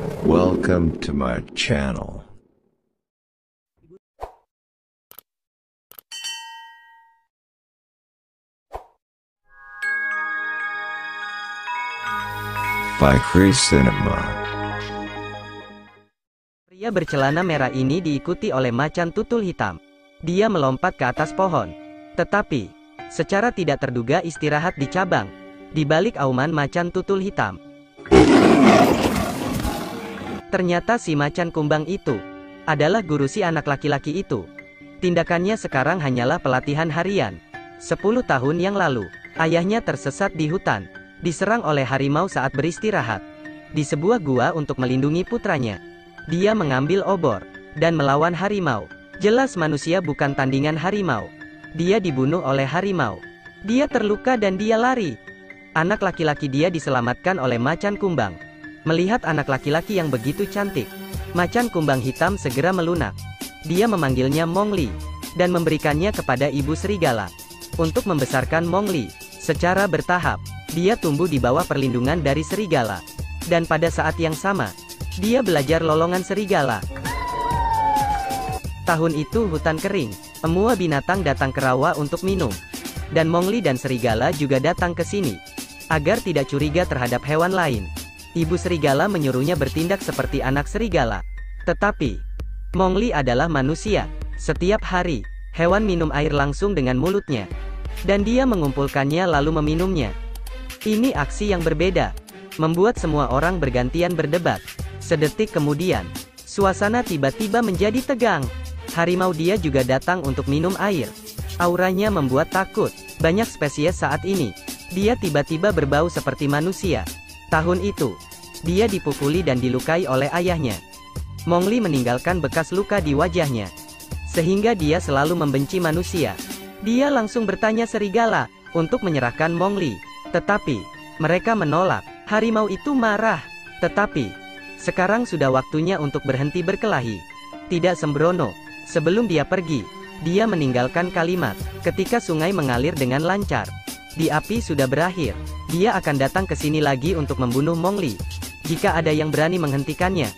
Welcome to my channel. By Cree Cinema. Pria bercelana merah ini diikuti oleh macan tutul hitam. Dia melompat ke atas pohon. Tetapi, secara tidak terduga istirahat di cabang. Di balik auman macan tutul hitam. Ternyata si macan kumbang itu adalah guru si anak laki-laki itu. Tindakannya sekarang hanyalah pelatihan harian. Sepuluh tahun yang lalu, ayahnya tersesat di hutan, diserang oleh harimau saat beristirahat. Di sebuah gua untuk melindungi putranya. Dia mengambil obor, dan melawan harimau. Jelas manusia bukan tandingan harimau. Dia dibunuh oleh harimau. Dia terluka dan dia lari. Anak laki-laki dia diselamatkan oleh macan kumbang. Melihat anak laki-laki yang begitu cantik, macan kumbang hitam segera melunak. Dia memanggilnya Mongli, dan memberikannya kepada ibu serigala. Untuk membesarkan Mongli, secara bertahap, dia tumbuh di bawah perlindungan dari serigala. Dan pada saat yang sama, dia belajar lolongan serigala. Tahun itu hutan kering, semua binatang datang ke rawa untuk minum. Dan Mongli dan serigala juga datang ke sini. Agar tidak curiga terhadap hewan lain. Ibu serigala menyuruhnya bertindak seperti anak serigala. Tetapi, Mongli adalah manusia. Setiap hari, hewan minum air langsung dengan mulutnya. Dan dia mengumpulkannya lalu meminumnya. Ini aksi yang berbeda. Membuat semua orang bergantian berdebat. Sedetik kemudian, suasana tiba-tiba menjadi tegang. Harimau dia juga datang untuk minum air. Auranya membuat takut. Banyak spesies saat ini. Dia tiba-tiba berbau seperti manusia. Tahun itu, dia dipukuli dan dilukai oleh ayahnya. Mongli meninggalkan bekas luka di wajahnya. Sehingga dia selalu membenci manusia. Dia langsung bertanya serigala, untuk menyerahkan Mongli. Tetapi, mereka menolak. Harimau itu marah. Tetapi, sekarang sudah waktunya untuk berhenti berkelahi. Tidak sembrono. Sebelum dia pergi, dia meninggalkan kalimat, ketika sungai mengalir dengan lancar. Di api sudah berakhir. Dia akan datang ke sini lagi untuk membunuh Mongli. Jika ada yang berani menghentikannya,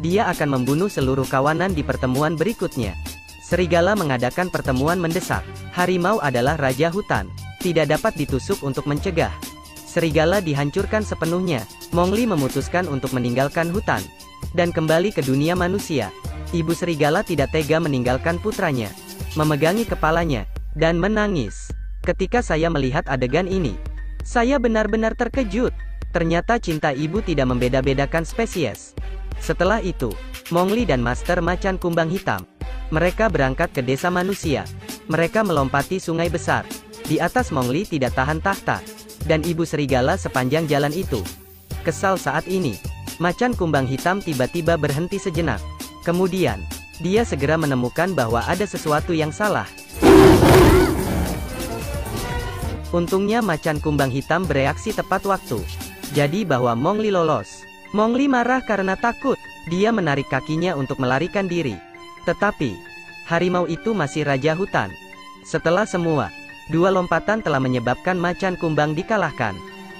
dia akan membunuh seluruh kawanan di pertemuan berikutnya. Serigala mengadakan pertemuan mendesak. Harimau adalah raja hutan. Tidak dapat ditusuk untuk mencegah. Serigala dihancurkan sepenuhnya. Mongli memutuskan untuk meninggalkan hutan. Dan kembali ke dunia manusia. Ibu serigala tidak tega meninggalkan putranya. Memegangi kepalanya. Dan menangis. Ketika saya melihat adegan ini. Saya benar-benar terkejut. Ternyata cinta ibu tidak membeda-bedakan spesies. Setelah itu, Mongli dan Master Macan Kumbang Hitam. Mereka berangkat ke desa manusia. Mereka melompati sungai besar. Di atas Mongli tidak tahan tahta. Dan ibu serigala sepanjang jalan itu. Kesal saat ini. Macan Kumbang Hitam tiba-tiba berhenti sejenak. Kemudian, dia segera menemukan bahwa ada sesuatu yang salah. Untungnya Macan Kumbang Hitam bereaksi tepat waktu. Jadi bahwa Mongli lolos. Mongli marah karena takut. Dia menarik kakinya untuk melarikan diri. Tetapi, harimau itu masih raja hutan. Setelah semua, dua lompatan telah menyebabkan macan kumbang dikalahkan.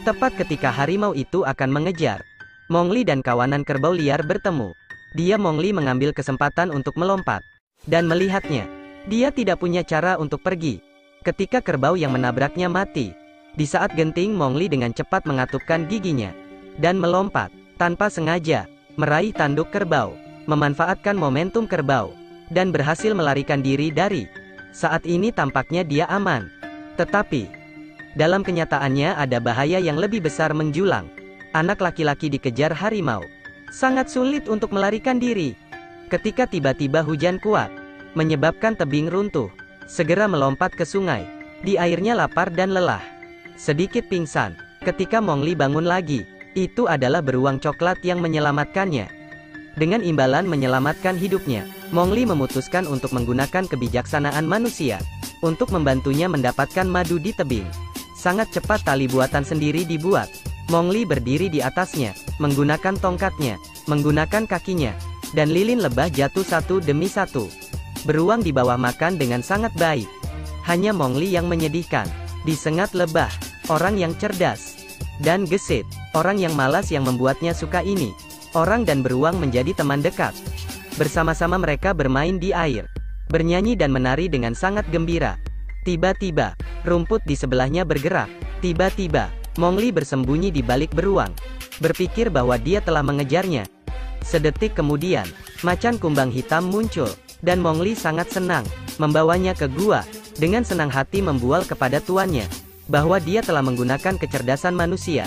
Tepat ketika harimau itu akan mengejar, Mongli dan kawanan kerbau liar bertemu. Dia Mongli mengambil kesempatan untuk melompat. Dan melihatnya, dia tidak punya cara untuk pergi. Ketika kerbau yang menabraknya mati. Di saat genting Mongli dengan cepat mengatupkan giginya. Dan melompat tanpa sengaja, meraih tanduk kerbau, memanfaatkan momentum kerbau, dan berhasil melarikan diri dari. Saat ini tampaknya dia aman. Tetapi, dalam kenyataannya ada bahaya yang lebih besar menjulang. Anak laki-laki dikejar harimau. Sangat sulit untuk melarikan diri. Ketika tiba-tiba hujan kuat, menyebabkan tebing runtuh, segera melompat ke sungai. Di airnya lapar dan lelah. Sedikit pingsan, ketika Mongli bangun lagi, itu adalah beruang coklat yang menyelamatkannya. Dengan imbalan menyelamatkan hidupnya, Mongli memutuskan untuk menggunakan kebijaksanaan manusia untuk membantunya mendapatkan madu di tebing. Sangat cepat tali buatan sendiri dibuat. Mongli berdiri di atasnya, menggunakan tongkatnya, menggunakan kakinya, dan lilin lebah jatuh satu demi satu. Beruang di bawah makan dengan sangat baik. Hanya Mongli yang menyedihkan. Disengat lebah, orang yang cerdas, dan gesit, orang yang malas yang membuatnya suka ini. Orang dan beruang menjadi teman dekat. Bersama-sama mereka bermain di air, bernyanyi dan menari dengan sangat gembira. Tiba-tiba, rumput di sebelahnya bergerak. Tiba-tiba, Mongli bersembunyi di balik beruang, berpikir bahwa dia telah mengejarnya. Sedetik kemudian, macan kumbang hitam muncul, dan Mongli sangat senang, membawanya ke gua, dengan senang hati membual kepada tuannya, bahwa dia telah menggunakan kecerdasan manusia,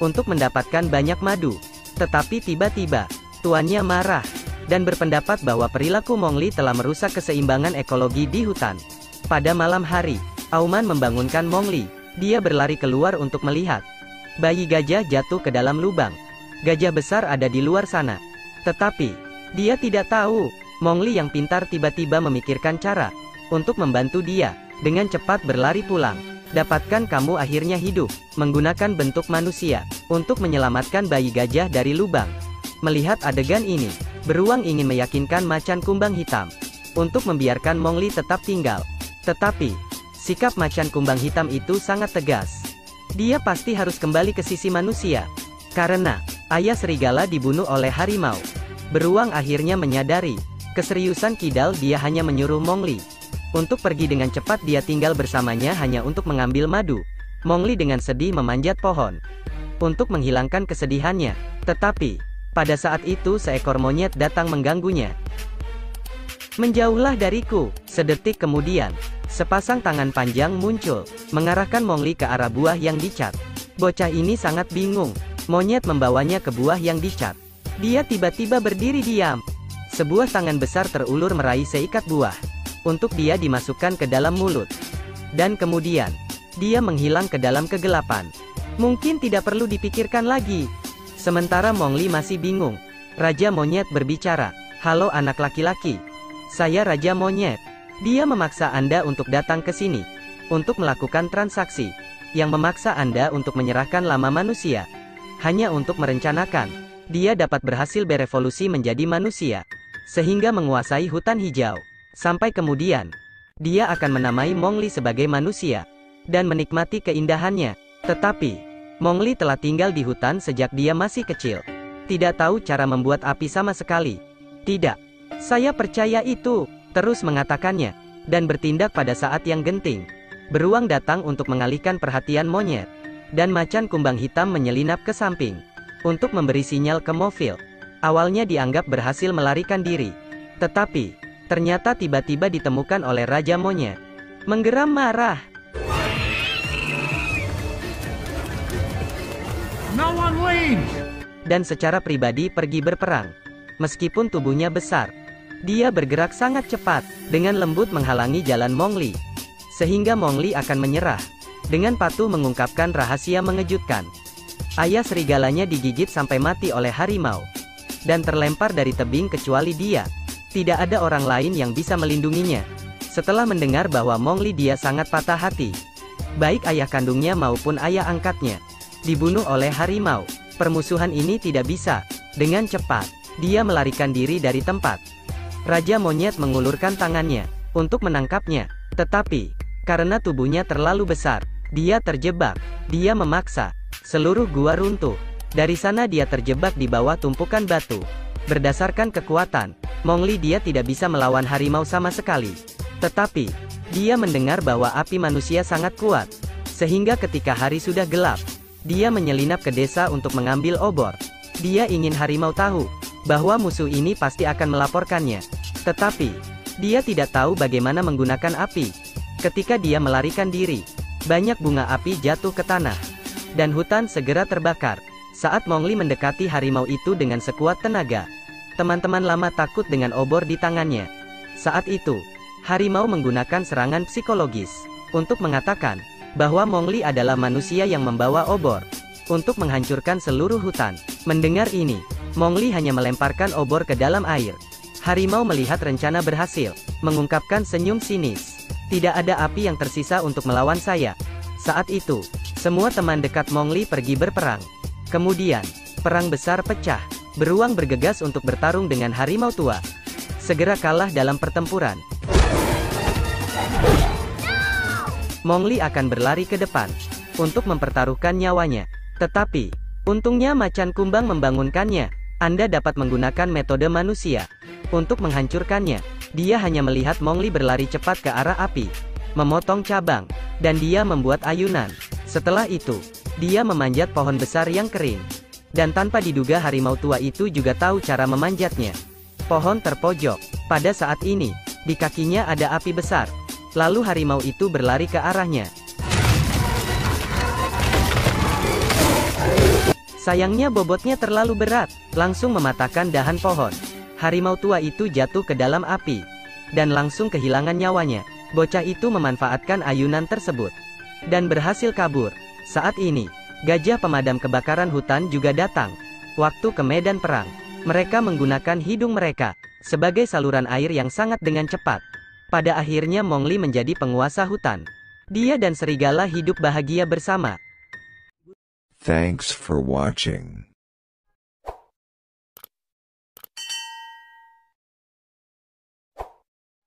untuk mendapatkan banyak madu. Tetapi tiba-tiba, tuannya marah, dan berpendapat bahwa perilaku Mongli telah merusak keseimbangan ekologi di hutan. Pada malam hari, Auman membangunkan Mongli. Dia berlari keluar untuk melihat. Bayi gajah jatuh ke dalam lubang. Gajah besar ada di luar sana. Tetapi, dia tidak tahu. Mongli yang pintar tiba-tiba memikirkan cara untuk membantu dia dengan cepat berlari pulang. Dapatkan kamu akhirnya hidup, menggunakan bentuk manusia, untuk menyelamatkan bayi gajah dari lubang. Melihat adegan ini, beruang ingin meyakinkan macan kumbang hitam, untuk membiarkan Mongli tetap tinggal. Tetapi, sikap macan kumbang hitam itu sangat tegas. Dia pasti harus kembali ke sisi manusia. Karena, ayah serigala dibunuh oleh harimau. Beruang akhirnya menyadari, keseriusan Kidal dia hanya menyuruh Mongli. Untuk pergi dengan cepat dia tinggal bersamanya hanya untuk mengambil madu. Mongli dengan sedih memanjat pohon. Untuk menghilangkan kesedihannya. Tetapi, pada saat itu seekor monyet datang mengganggunya. Menjauhlah dariku. Sedetik kemudian, sepasang tangan panjang muncul, mengarahkan Mongli ke arah buah yang dicat. Bocah ini sangat bingung. Monyet membawanya ke buah yang dicat. Dia tiba-tiba berdiri diam. Sebuah tangan besar terulur meraih seikat buah. Untuk dia dimasukkan ke dalam mulut. Dan kemudian, dia menghilang ke dalam kegelapan. Mungkin tidak perlu dipikirkan lagi. Sementara Mongli masih bingung. Raja Monyet berbicara. Halo anak laki-laki. Saya Raja Monyet. Dia memaksa Anda untuk datang ke sini. Untuk melakukan transaksi. Yang memaksa Anda untuk menyerahkan lama manusia. Hanya untuk merencanakan. Dia dapat berhasil berevolusi menjadi manusia. Sehingga menguasai hutan hijau. Sampai kemudian. Dia akan menamai Mongli sebagai manusia. Dan menikmati keindahannya. Tetapi, Mongli telah tinggal di hutan sejak dia masih kecil. Tidak tahu cara membuat api sama sekali. Tidak. Saya percaya itu, terus mengatakannya, dan bertindak pada saat yang genting. Beruang datang untuk mengalihkan perhatian monyet, dan macan kumbang hitam menyelinap ke samping, untuk memberi sinyal ke mobil. Awalnya dianggap berhasil melarikan diri, tetapi, ternyata tiba-tiba ditemukan oleh Raja Monyet. Menggeram marah, dan secara pribadi pergi berperang. Meskipun tubuhnya besar, dia bergerak sangat cepat, dengan lembut menghalangi jalan Mongli. Sehingga Mongli akan menyerah. Dengan patuh mengungkapkan rahasia mengejutkan. Ayah serigalanya digigit sampai mati oleh harimau. Dan terlempar dari tebing kecuali dia. Tidak ada orang lain yang bisa melindunginya. Setelah mendengar bahwa Mongli dia sangat patah hati. Baik ayah kandungnya maupun ayah angkatnya. Dibunuh oleh harimau. Permusuhan ini tidak bisa. Dengan cepat, dia melarikan diri dari tempat. Raja monyet mengulurkan tangannya untuk menangkapnya, tetapi karena tubuhnya terlalu besar, dia terjebak. Dia memaksa seluruh gua runtuh. Dari sana dia terjebak di bawah tumpukan batu. Berdasarkan kekuatan, Mongli dia tidak bisa melawan harimau sama sekali. Tetapi, dia mendengar bahwa api manusia sangat kuat. Sehingga ketika hari sudah gelap, dia menyelinap ke desa untuk mengambil obor. Dia ingin harimau tahu bahwa musuh ini pasti akan melaporkannya. Tetapi, dia tidak tahu bagaimana menggunakan api. Ketika dia melarikan diri, banyak bunga api jatuh ke tanah. Dan hutan segera terbakar. Saat Mongli mendekati harimau itu dengan sekuat tenaga. Teman-teman lama takut dengan obor di tangannya. Saat itu, harimau menggunakan serangan psikologis. Untuk mengatakan, bahwa Mongli adalah manusia yang membawa obor untuk menghancurkan seluruh hutan. Mendengar ini, Mongli hanya melemparkan obor ke dalam air. Harimau melihat rencana berhasil, mengungkapkan senyum sinis. Tidak ada api yang tersisa untuk melawan saya. Saat itu, semua teman dekat Mongli pergi berperang. Kemudian, perang besar pecah. Beruang bergegas untuk bertarung dengan harimau tua. Segera kalah dalam pertempuran. Mongli akan berlari ke depan untuk mempertaruhkan nyawanya. Tetapi, untungnya macan kumbang membangunkannya. Anda dapat menggunakan metode manusia untuk menghancurkannya. Dia hanya melihat Mongli berlari cepat ke arah api, memotong cabang, dan dia membuat ayunan. Setelah itu, dia memanjat pohon besar yang kering. Dan tanpa diduga harimau tua itu juga tahu cara memanjatnya. Pohon terpojok. Pada saat ini, di kakinya ada api besar. Lalu harimau itu berlari ke arahnya. Sayangnya bobotnya terlalu berat, langsung mematahkan dahan pohon. Harimau tua itu jatuh ke dalam api, dan langsung kehilangan nyawanya. Bocah itu memanfaatkan ayunan tersebut, dan berhasil kabur. Saat ini, gajah pemadam kebakaran hutan juga datang. Waktu ke medan perang, mereka menggunakan hidung mereka, sebagai saluran air yang sangat dengan cepat. Pada akhirnya Mongli menjadi penguasa hutan. Dia dan serigala hidup bahagia bersama. Thanks for watching.